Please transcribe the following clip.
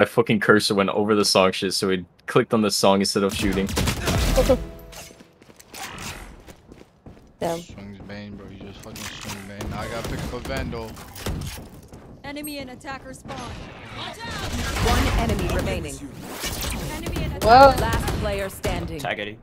My fucking cursor went over the song shit, so it clicked on the song instead of shooting. Damn. Swings Bane, bro. You just fucking swing Bane. Now I gotta pick up a Vandal. Enemy and attacker spawn. Watch out! One enemy remaining. Enemy and attacker. Well, Last player standing. Tag Eddie.